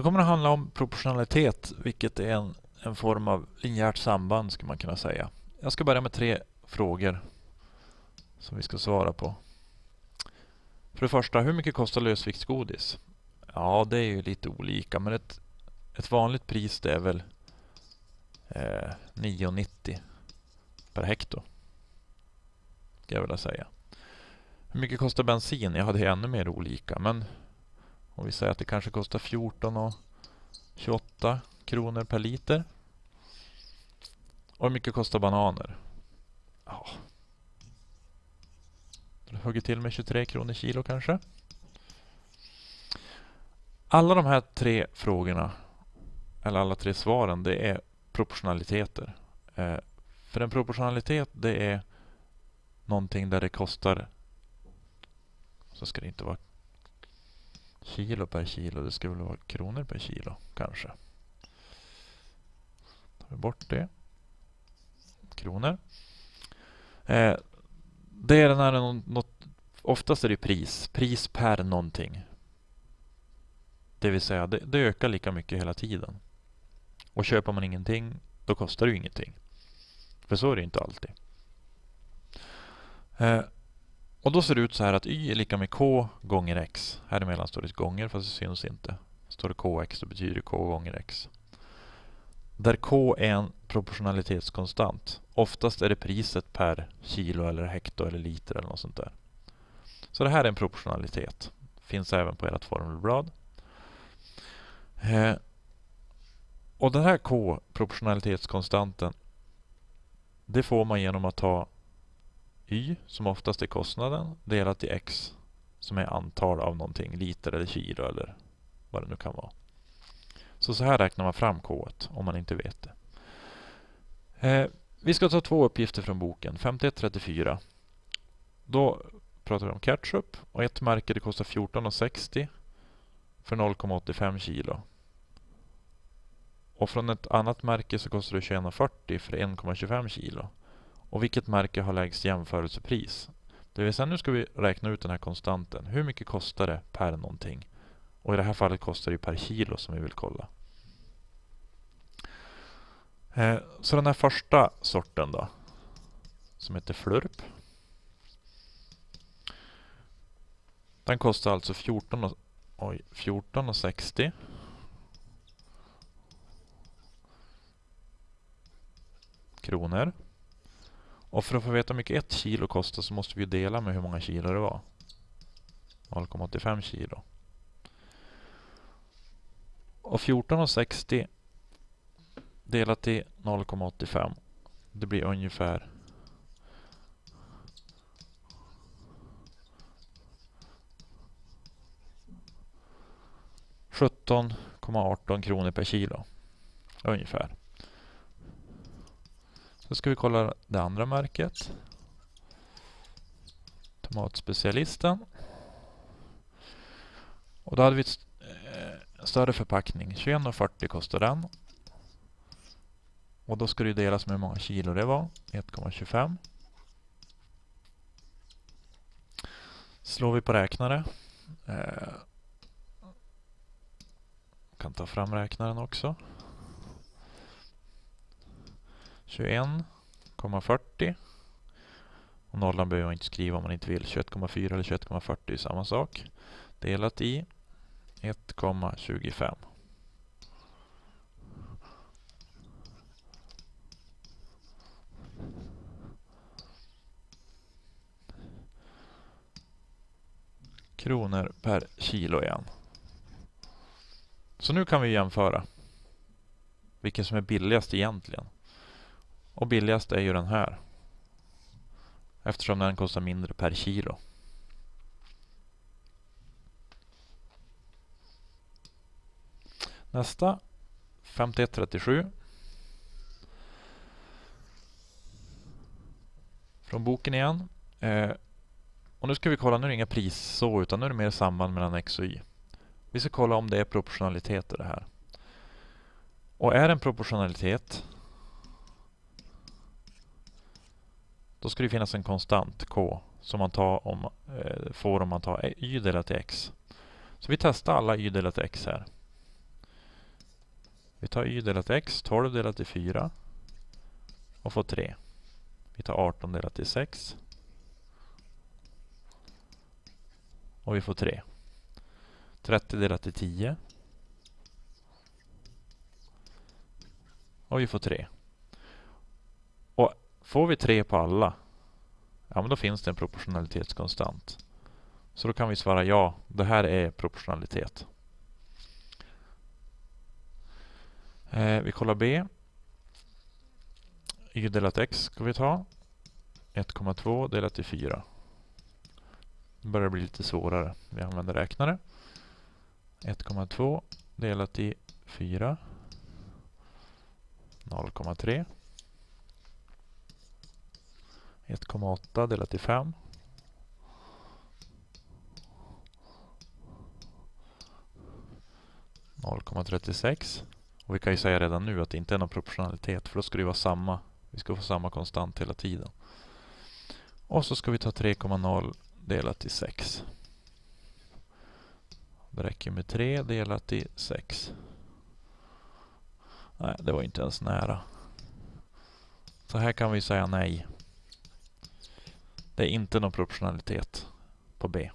Då kommer det handla om proportionalitet, vilket är en, en form av linjärt samband skulle man kunna säga. Jag ska börja med tre frågor som vi ska svara på. För det första, hur mycket kostar lösviktsgodis? Ja, det är ju lite olika, men ett, ett vanligt pris det är väl eh, 9,90 per hekto. Ska jag vilja säga. Hur mycket kostar bensin? Ja, det är ännu mer olika, men om vi säger att det kanske kostar 14 och 28 kronor per liter. Och hur mycket kostar bananer? Ja. Det hugger till med 23 kronor kilo kanske. Alla de här tre frågorna, eller alla tre svaren, det är proportionaliteter. Eh, för en proportionalitet det är någonting där det kostar så ska det inte vara kilo per kilo. Det ska väl vara kronor per kilo kanske. Tar vi bort det. Kronor. Eh, det är den här, något, oftast är det pris. Pris per någonting. Det vill säga, det, det, ökar lika mycket hela tiden. Och köper man ingenting, då kostar det ju ingenting. För så är det inte alltid. Eh, och då ser det ut så här att y är lika med k gånger x. Här emellan står det gånger fast det syns inte. Står det kx då betyder det k gånger x. Där k är en proportionalitetskonstant. Oftast är det priset per kilo eller hekto eller liter eller något sånt där. Så det här är en proportionalitet. Finns även på ert formelblad. Eh, och den här k, proportionalitetskonstanten, det får man genom att ta y, som oftast är kostnaden, delat i x, som är antal av någonting, liter eller kilo eller vad det nu kan vara. Så så här räknar man fram k om man inte vet det. Eh, vi ska ta två uppgifter från boken, 5134. Då pratar vi om ketchup och ett märke det kostar 14,60 för 0,85 kilo. Och från ett annat märke så kostar det 21,40 för 1,25 kilo. Och vilket märke har lägst jämförelsepris? Det vill säga nu ska vi räkna ut den här konstanten. Hur mycket kostar det per någonting? Och i det här fallet kostar det per kilo som vi vill kolla. Eh, så den här första sorten då, som heter Flurp. Den kostar alltså 14 och, oj, 14 och 60. kronor. Och för att få veta hur mycket ett kilo kostar så måste vi dela med hur många kilo det var. 0,85 kilo. Och 14,60 delat till 0,85. Det blir ungefär 17,18 kronor per kilo. Ungefär. Så ska vi kolla det andra märket. Tomatspecialisten. Och då hade vi en eh, större förpackning. 21,40 kostar den. Och då ska det delas med hur många kilo det var. 1,25. Slår vi på räknare. Eh, kan ta fram räknaren också. 21,40. Och nollan behöver man inte skriva om man inte vill. 21,4 eller 21,40 är samma sak. Delat i 1,25. kronor per kilo igen. Så nu kan vi jämföra vilken som är billigast egentligen. Och billigast är ju den här. Eftersom den kostar mindre per kilo. Nästa 5137. Från boken igen. Eh, och nu ska vi kolla, nu är det inga pris så, utan nu är det mer samband mellan X och Y. Vi ska kolla om det är proportionalitet i det här. Och är det en proportionalitet Då ska det finnas en konstant k som man tar om, eh, får om man tar e, y delat till x. Så vi testar alla y delat till x här. Vi tar y delat till x, 12 delat till 4 och får 3. Vi tar 18 delat till 6 och vi får 3. 30 delat till 10 och vi får 3. Får vi tre på alla, ja men då finns det en proportionalitetskonstant. Så då kan vi svara ja, det här är proportionalitet. Eh, vi kollar B. Y delat x ska vi ta. 1,2 delat till 4. Det börjar bli lite svårare. Vi använder räknare. 1,2 delat till 4. 0,3. 1,8 delat till 5. 0,36. Och vi kan ju säga redan nu att det inte är någon proportionalitet för då ska det vara samma. Vi ska få samma konstant hela tiden. Och så ska vi ta 3,0 delat till 6. Det räcker med 3 delat till 6. Nej, det var inte ens nära. Så här kan vi säga nej. Det är inte någon proportionalitet på B.